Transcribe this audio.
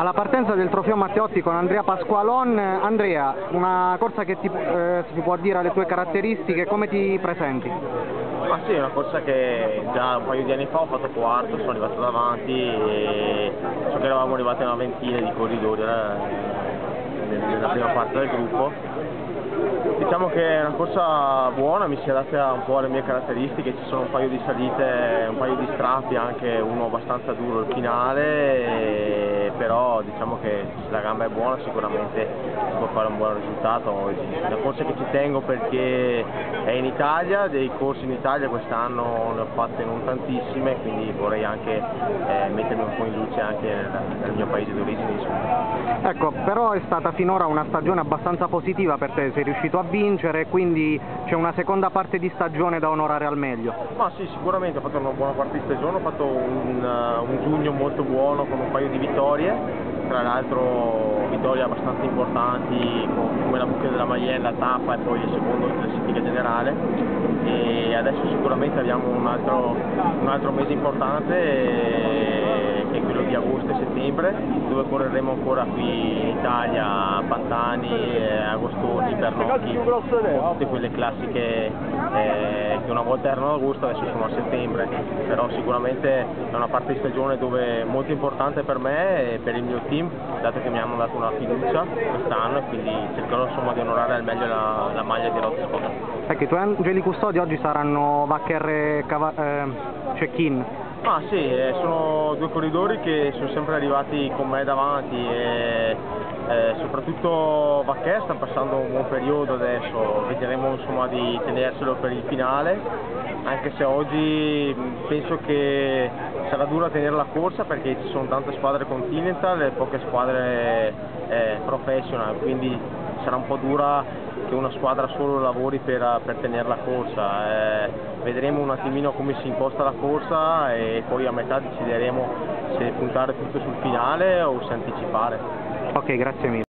Alla partenza del trofeo Matteotti con Andrea Pasqualon, Andrea, una corsa che ti, eh, si può dire alle tue caratteristiche, come ti presenti? Ma sì, una corsa che già un paio di anni fa ho fatto quarto, sono arrivato davanti e so che eravamo arrivati a una ventina di corridori eh, nella prima parte del gruppo. Diciamo che è una corsa buona, mi si adatta un po' alle mie caratteristiche, ci sono un paio di salite, un paio di strappi, anche uno abbastanza duro il finale, però diciamo che se la gamba è buona sicuramente si può fare un buon risultato oggi. Una corsa che ci tengo perché è in Italia, dei corsi in Italia quest'anno ne ho fatte non tantissime, quindi vorrei anche eh, mettermi un po' in luce anche nel, nel mio paese d'origine. Ecco, però è stata finora una stagione abbastanza positiva per te, sei riuscito a vincere, quindi c'è una seconda parte di stagione da onorare al meglio. Ma sì, sicuramente ho fatto una buona parte di stagione, ho fatto un, un giugno molto buono con un paio di vittorie, tra l'altro vittorie abbastanza importanti come la buca della Maiella, tappa e poi il secondo in classifica generale. E adesso sicuramente abbiamo un altro, un altro mese importante che è quello di e settembre dove correremo ancora qui in Italia, Pantani, eh, Agostoni, Bernocchi, tutte quelle classiche eh, che una volta erano ad agosto, adesso sono a settembre, però sicuramente è una parte di stagione dove molto importante per me e per il mio team, dato che mi hanno dato una fiducia quest'anno e quindi cercherò insomma, di onorare al meglio la, la maglia di Rotta Scotta. Ecco, i tuoi angeli custodi oggi saranno Vaccher e Cava eh, Cecchin. Ah sì, eh, sono due corridori che sono sempre arrivati con me davanti e eh, soprattutto Vacchè sta passando un buon periodo adesso, vedremo insomma di tenerselo per il finale, anche se oggi penso che sarà dura tenere la corsa perché ci sono tante squadre continental e poche squadre eh, professional, quindi sarà un po' dura che una squadra solo lavori per, per tenere la corsa. Eh, vedremo un attimino come si imposta la corsa e poi a metà decideremo se puntare tutto sul finale o se anticipare. Ok, grazie mille.